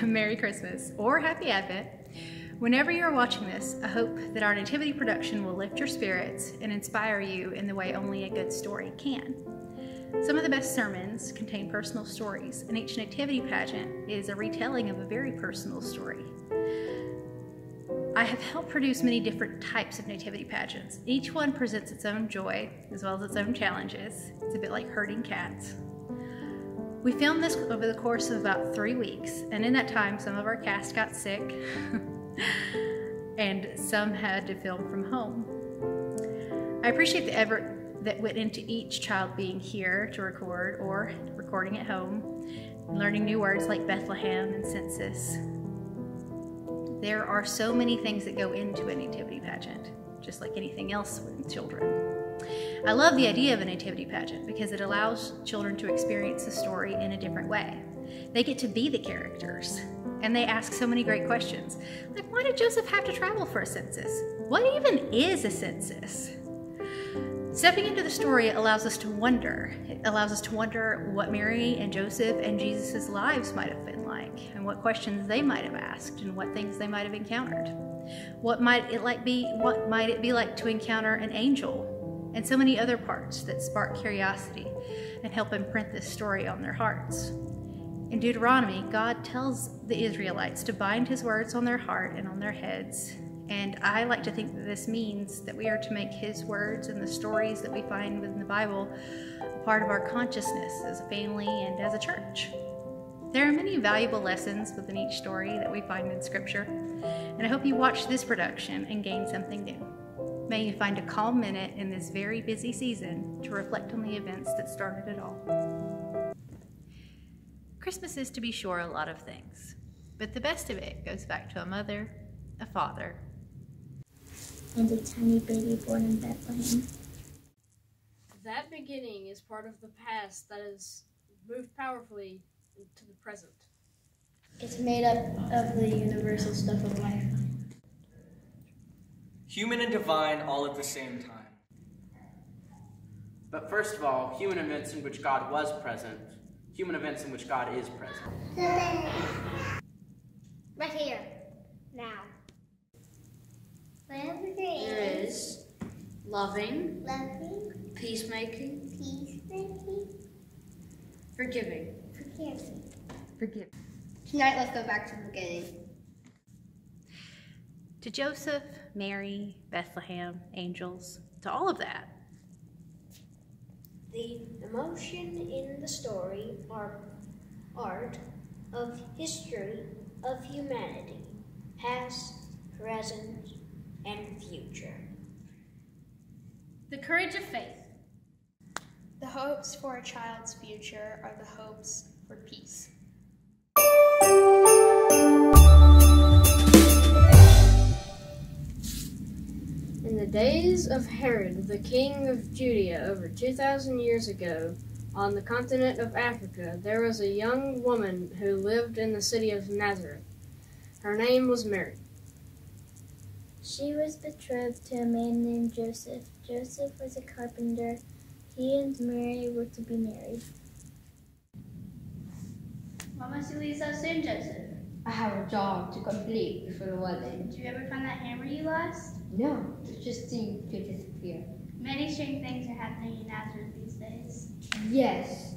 Merry Christmas, or Happy Advent. Whenever you are watching this, I hope that our nativity production will lift your spirits and inspire you in the way only a good story can. Some of the best sermons contain personal stories, and each nativity pageant is a retelling of a very personal story. I have helped produce many different types of nativity pageants. Each one presents its own joy as well as its own challenges. It's a bit like herding cats. We filmed this over the course of about three weeks, and in that time, some of our cast got sick, and some had to film from home. I appreciate the effort that went into each child being here to record or recording at home, learning new words like Bethlehem and census. There are so many things that go into a nativity pageant, just like anything else with children. I love the idea of a nativity pageant because it allows children to experience the story in a different way. They get to be the characters and they ask so many great questions. Like, why did Joseph have to travel for a census? What even is a census? Stepping into the story allows us to wonder. It allows us to wonder what Mary and Joseph and Jesus' lives might have been like, and what questions they might have asked, and what things they might have encountered. What might it like be? What might it be like to encounter an angel and so many other parts that spark curiosity and help imprint this story on their hearts. In Deuteronomy, God tells the Israelites to bind his words on their heart and on their heads. And I like to think that this means that we are to make his words and the stories that we find within the Bible a part of our consciousness as a family and as a church. There are many valuable lessons within each story that we find in Scripture, and I hope you watch this production and gain something new. May you find a calm minute in this very busy season to reflect on the events that started it all. Christmas is, to be sure, a lot of things, but the best of it goes back to a mother, a father, and a tiny baby born in Bethlehem. That beginning is part of the past that has moved powerfully into the present. It's made up of the universal stuff of life human and divine all at the same time. But first of all, human events in which God was present, human events in which God is present. Right here, now. There is loving, loving, peacemaking, peacemaking, forgiving, forgiving. Forgive. Tonight, let's go back to the beginning. To Joseph, Mary, Bethlehem, angels, to all of that. The emotion in the story are art of history of humanity, past, present, and future. The courage of faith. The hopes for a child's future are the hopes for peace. Days of Herod, the king of Judea, over 2,000 years ago, on the continent of Africa, there was a young woman who lived in the city of Nazareth. Her name was Mary. She was betrothed to a man named Joseph. Joseph was a carpenter. He and Mary were to be married. What must you leave so soon, Joseph? I have a job to complete before the wedding. Did you ever find that hammer you lost? No, it just seemed to disappear. Many strange things are happening in Nazareth these days. Yes.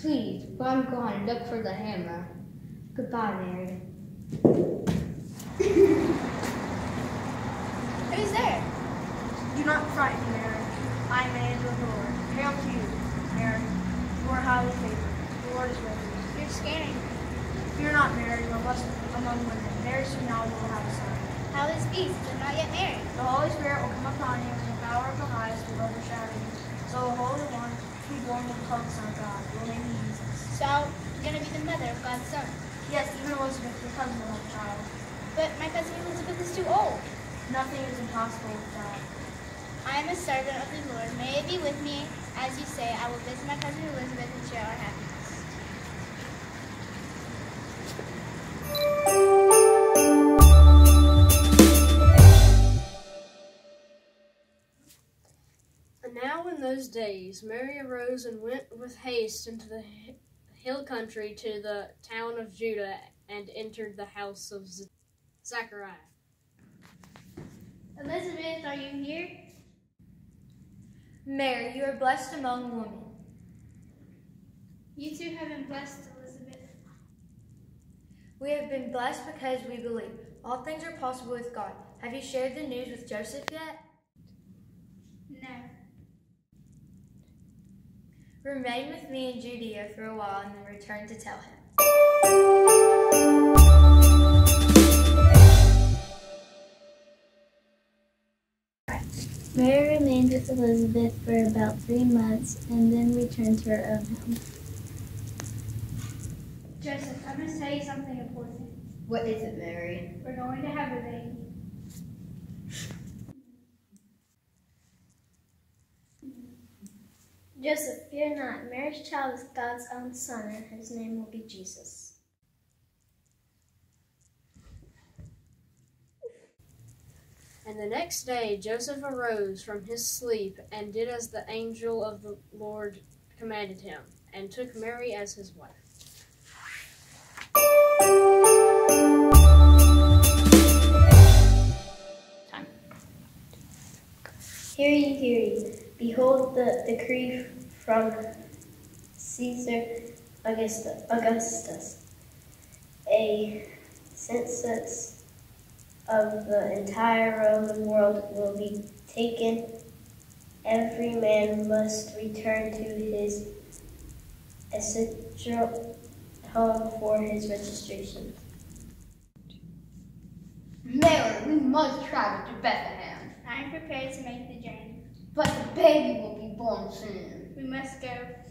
Please, while I'm gone, look for the hammer. Goodbye, Mary. Who's there? Do not frighten, Mary. I am an angel of the Lord. Hail to you, Mary. You are highly favored. The Lord is with you. You're scaring Fear not, Mary blessed among women. Very soon now you will have a son. How is peace? I'm not yet married. The Holy Spirit will come upon you, and the power of the highest will overshadow you. So the Holy One, to be born will become the Son of God. Will name you Jesus. So you're going to be the mother of God's Son? Yes, even Elizabeth, your cousin, will have a child. But my cousin Elizabeth is too old. Nothing is impossible with God. I am a servant of the Lord. May it be with me. As you say, I will visit my cousin Elizabeth and share our happiness. Those days, Mary arose and went with haste into the hill country to the town of Judah and entered the house of Z- Zachariah. Elizabeth, are you here? Mary, you are blessed among women. You too have been blessed, Elizabeth. We have been blessed because we believe. All things are possible with God. Have you shared the news with Joseph yet? No. Remain with me in Judea for a while and then return to tell him. Mary remained with Elizabeth for about three months and then returned to her own home. Joseph, I'm going to tell you something important. What is it, Mary? We're going to have a baby. Joseph, fear not. Mary's child is God's own son, and his name will be Jesus. And the next day Joseph arose from his sleep and did as the angel of the Lord commanded him, and took Mary as his wife. The decree from Caesar Augusta, Augustus. A census of the entire Roman world will be taken. Every man must return to his ancestral home for his registration. Mary, we must travel to Bethlehem. I'm prepared to make the journey. But the baby will be We must go.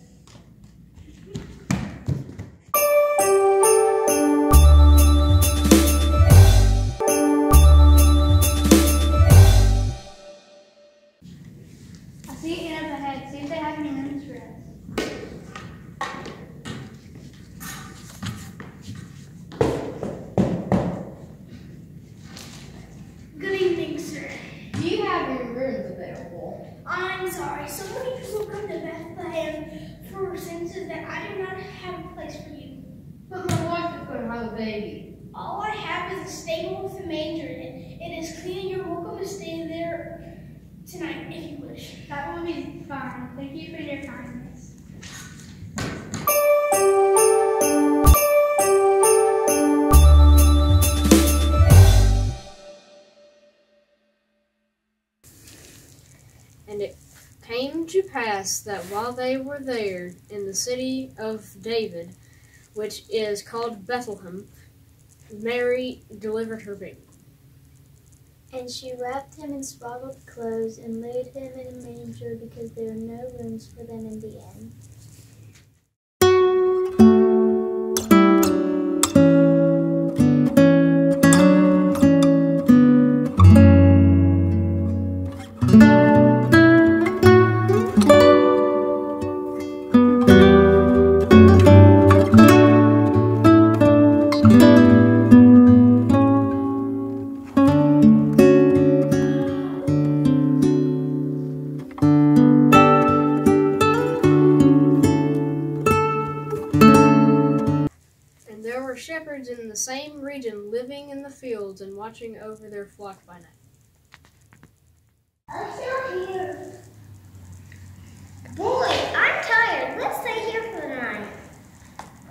Thank you for your kindness. And it came to pass that while they were there in the city of David, which is called Bethlehem, Mary delivered her baby. And she wrapped him in swaddled clothes and laid him in a manger because there were no rooms for them in the inn. The same region living in the fields and watching over their flock by night. I'm still here. Boy, I'm tired. Let's stay here for the night.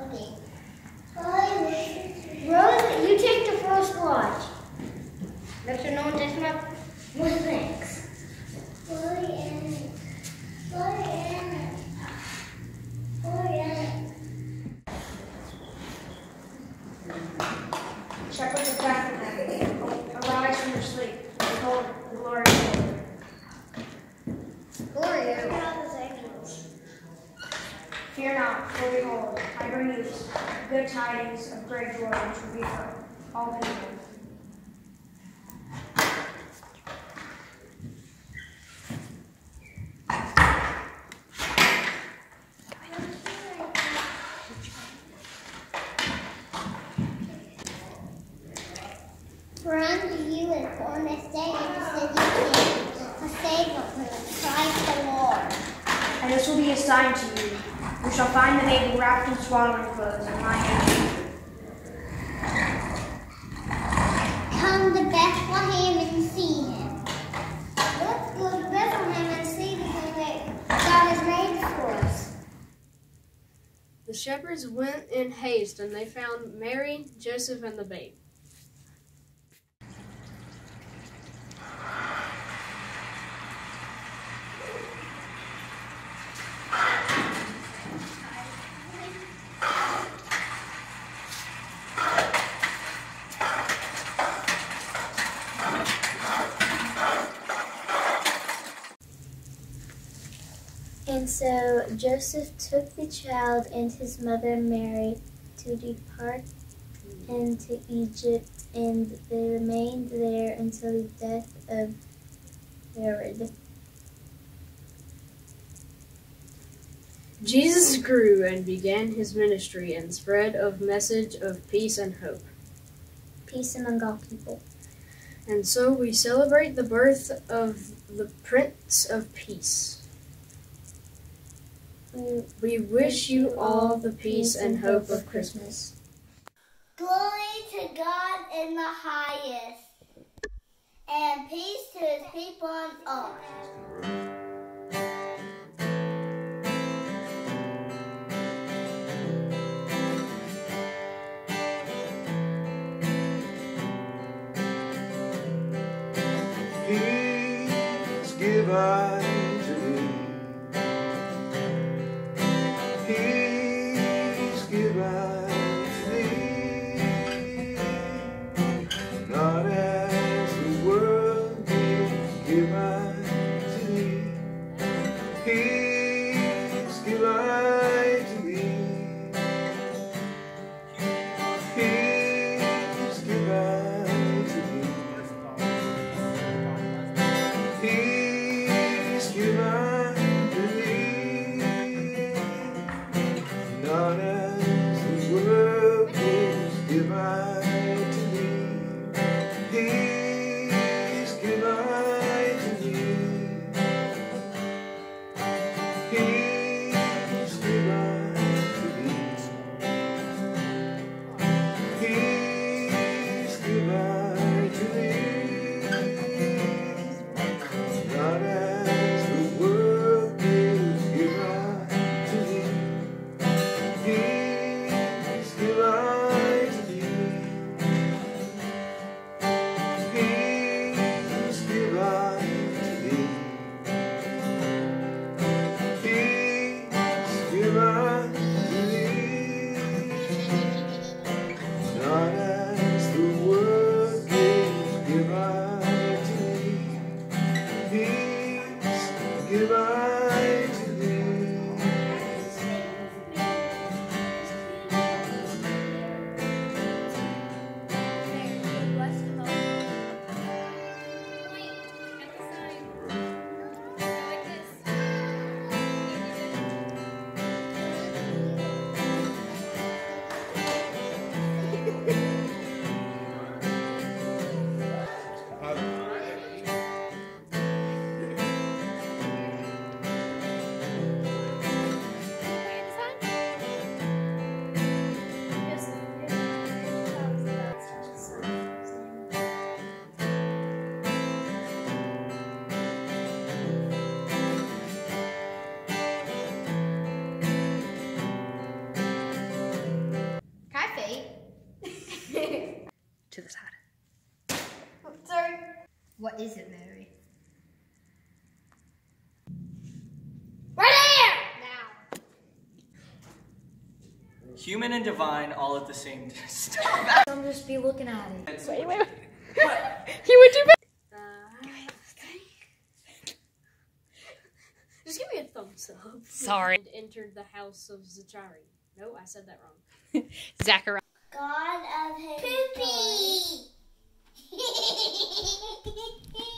Okay. Rose, you take the first watch. Let you know just my one thanks. Boy, and boy, and boy, and Shepherds of Bethlehem, arise from your sleep. Behold, the glory of the Lord. Who are you? Fear not, for behold, I bring you good tidings of great joy be for all people. For being wrapped in swaddling clothes and lying down. Come to Bethlehem and see him. Let's go to Bethlehem and see the thing that God has made for us. The shepherds went in haste, and they found Mary, Joseph, and the babe. So Joseph took the child and his mother Mary to depart into Egypt, and they remained there until the death of Herod. Jesus grew and began his ministry and spread of message of peace and hope. Peace among all people. And so we celebrate the birth of the Prince of Peace. We wish you all the peace and hope of Christmas. Glory to God in the highest, and peace to his people on earth. Is it, Mary? Right here! Now. Human and divine all at the same time. I'll just be looking at it. Wait, wait, wait. He would do Uh, just give me a thumbs up. Sorry. And entered the house of Zachari. No, I said that wrong. Zachariah. God of his Poopy! Oh,